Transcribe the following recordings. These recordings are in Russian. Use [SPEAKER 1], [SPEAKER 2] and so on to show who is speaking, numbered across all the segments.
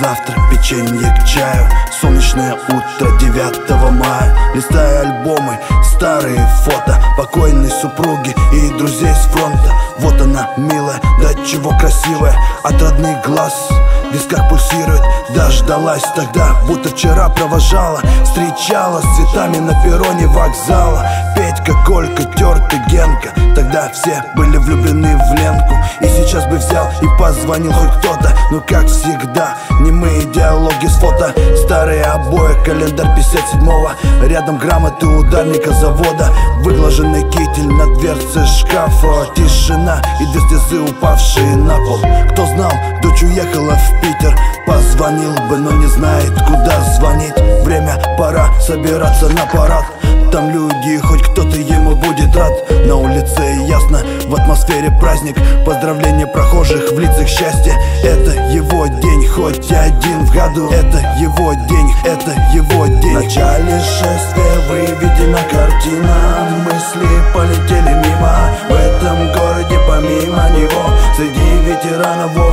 [SPEAKER 1] Завтра печенье к чаю. Солнечное утро 9 мая. Листая альбомы, старые фото Покойной супруги и друзей с фронта. Вот она, милая, да чего красивая. От родных глаз в висках пульсирует Дождалась тогда, будто вчера провожала. Встречала с цветами на перроне вокзала. Петька, Колька, Тертый, Генка. Тогда все были влюблены в Ленку. И сейчас бы взял и позвонил хоть кто-то. Но как всегда, не мы диалоги с фото. Старые обои, календарь 57-го Рядом грамоты ударника завода. Выглаженный китель на дверце шкафа Тишина и две слезы упавшие на пол. Кто знал, дочь уехала в Питер Позвонил бы, но не знает, куда звонить. Время, пора собираться на парад. Там люди, хоть кто-то ему будет рад. На улице ясно, в атмосфере праздник. Поздравления прохожих в лицах счастья. Это его день, хоть один в году. Это его день, это его день. В начале шествия выведена картина. Мысли полетели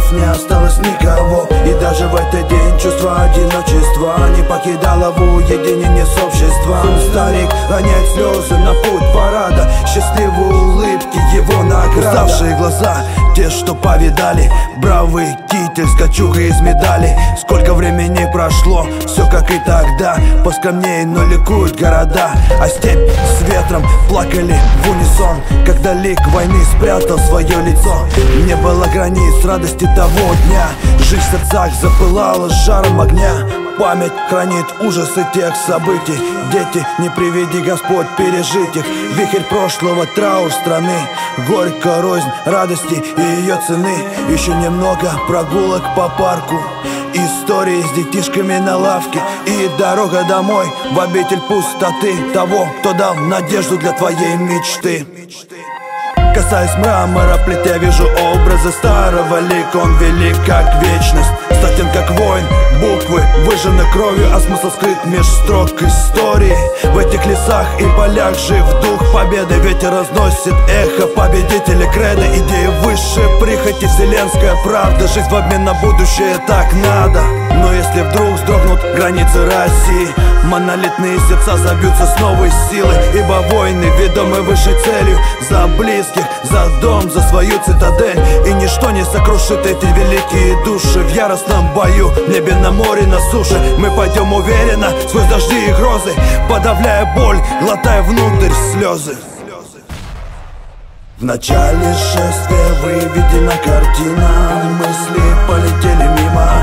[SPEAKER 1] ветеранов не осталось никого. И даже в этот день чувство одиночества Не покидало в уединении с обществом. Старик роняет слезы на путь парада. Счастливые улыбки его награда. Уставшие глаза, те, что повидали. Бравый китель с кочугой из медали. Сколько времени прошло, все как и тогда. Поскромнее, но ликуют города. А степь с ветром плакали в унисон Когда лик войны спрятал свое лицо. Не было границ радости того дня. Жизнь в сердцах запылала жаром огня. Память хранит ужасы тех событий. Дети, не приведи Господь пережить их. Вихрь прошлого, траур страны. Горько рознь радости и ее цены. Еще немного прогулок по парку Истории с детишками на лавке. И дорога домой в обитель пустоты Того, кто дал надежду для твоей мечты Касаясь мрамора плит, я вижу образы старого лика. Он велик, как вечность, статен, как воин. Буквы выжжены кровью, а смысл скрыт меж строк истории. В этих лесах и полях жив дух победы. Ветер разносит эхо победителя кредо. Идея высшая, прихоти вселенская правда. Жизнь в обмен на будущее так надо. Но если границы России. Монолитные сердца забьются с новой силой. Ибо войны ведомы высшей целью. За близких, за дом, за свою цитадель. И ничто не сокрушит эти великие души. В яростном бою, в небе на море, на суше. Мы пойдем уверенно, сквозь дожди и грозы. Подавляя боль, глотая внутрь слезы. В начале шествия выведена картина. Мысли полетели мимо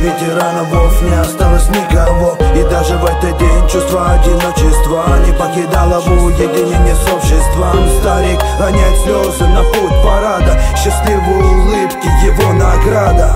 [SPEAKER 1] Ветеранов не осталось никого. И даже в этот день чувство одиночества Не покидало в уединении с обществом. Старик роняет слезы на путь парада. Счастливые улыбки его награда